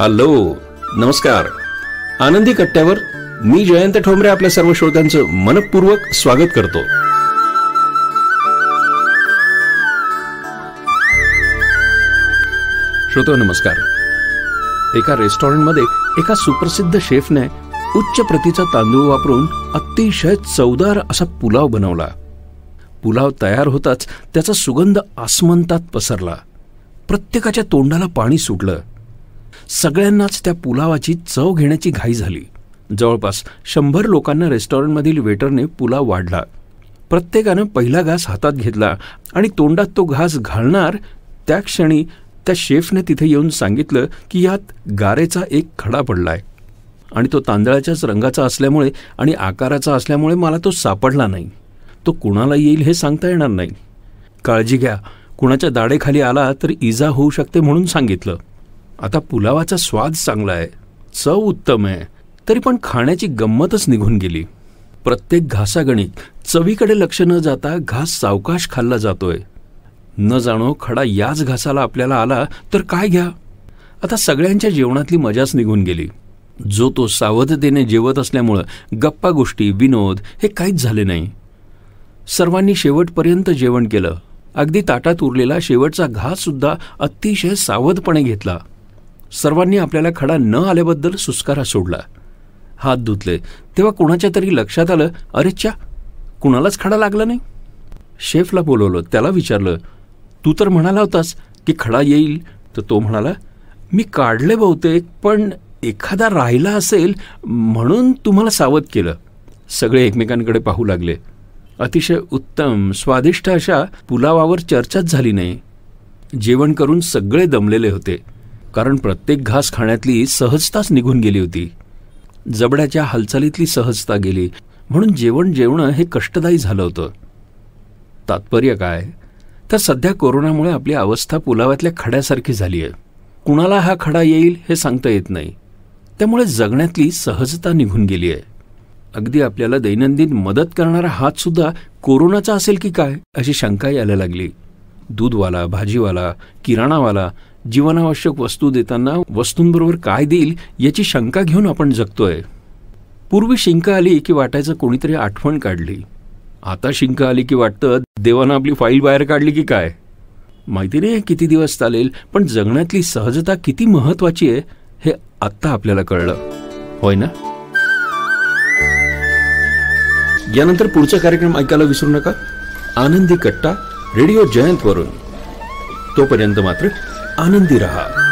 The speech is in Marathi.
हॅलो नमस्कार. आनंदी कट्ट्यावर मी जयंत ठोंबरे आपल्या सर्व श्रोत्यांचं मनपूर्वक स्वागत करतो. श्रोतो नमस्कार. एका रेस्टॉरंटमध्ये एका सुप्रसिद्ध शेफने उच्च प्रतीचा तांदूळ वापरून अतिशय चवदार असा पुलाव बनवला. पुलाव तयार होताच त्याचा सुगंध आसमंतात पसरला. प्रत्येकाच्या तोंडाला पाणी सुटलं. सगळ्यांनाच त्या पुलावाची चव घेण्याची घाई झाली. जवळपास शंभर लोकांना रेस्टॉरंटमधील वेटरने पुलाव वाढला. प्रत्येकानं पहिला घास हातात घेतला आणि तोंडात तो घास घालणार त्या क्षणी त्या शेफने तिथे येऊन सांगितलं की यात गारेचा एक खडा पडलाय. आणि तो तांदळाच्याच रंगाचा असल्यामुळे आणि आकाराचा असल्यामुळे मला तो सापडला नाही. तो कुणाला येईल हे सांगता येणार नाही. काळजी घ्या. कुणाच्या दाढेखाली आला तर इजा होऊ शकते म्हणून सांगितलं. आता पुलावाचा स्वाद चांगला आहे चव उत्तम आहे तरी पण खाण्याची गंमतच निघून गेली. प्रत्येक घासागणिक चवीकडे लक्ष न जाता घास सावकाश खाल्ला जातोय. न जाणो खडा याच घासाला आपल्याला आला तर काय घ्या? आता सगळ्यांच्या जेवणातली मजाच निघून गेली. जो तो सावधतेने जेवत असल्यामुळं गप्पा गोष्टी विनोद हे काहीच झाले नाही. सर्वांनी शेवटपर्यंत जेवण केलं. अगदी ताटात उरलेला शेवटचा घास सुद्धा अतिशय सावधपणे घेतला. सर्वांनी आपल्याला खडा न आल्याबद्दल सुस्कारा सोडला. हात धुतले. तेव्हा कुणाच्या तरी लक्षात आलं अरे च्या कुणालाच खडा लागला नाही? शेफला बोलवलं. त्याला विचारलं तू तर म्हणाला होतास की खडा येईल? तर तो म्हणाला मी काढले बहुतेक पण एखादा राहिला असेल म्हणून तुम्हाला सावध केलं. सगळे एकमेकांकडे पाहू लागले. अतिशय उत्तम स्वादिष्ट अशा पुलावावर चर्चाच झाली नाही. जेवण करून सगळे दमलेले होते. कारण प्रत्येक घास खाण्यातली सहजताच निघून गेली होती. जबड्याच्या हालचालीतली सहजता गेली म्हणून जेवण जेवणं हे कष्टदायी झालं होतं. तात्पर्य काय? तर सध्या कोरोनामुळे आपली अवस्था पुलावातल्या खड्यासारखी झाली आहे कुणाला हा खडा येईल हे सांगता येत नाही. त्यामुळे जगण्यातली सहजता निघून गेली आहे अगदी आपल्याला दैनंदिन मदत करणारा हात सुद्धा कोरोनाचा असेल की काय अशी शंका यायला लागली. दूधवाला भाजीवाला किराणावाला जीवनावश्यक वस्तू देताना वस्तूंबरोबर काय देईल याची शंका घेऊन आपण जगतोय. पूर्वी शिंका आली की वाटायचं कोणीतरी आठवण काढली. आता शिंक आली की वाटतं देवानं आपली फाईल बाहेर काढली की काय? माहिती नाही किती दिवस चालेल पण जगण्यातली सहजता किती महत्वाची आहे हे आत्ता आपल्याला कळलं. होय ना? यानंतर पुढचा कार्यक्रम ऐकायला विसरू नका. आनंदी कट्टा रेडिओ जयंतवरून. तोपर्यंत मात्र आनंदी रहा।